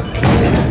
Amen.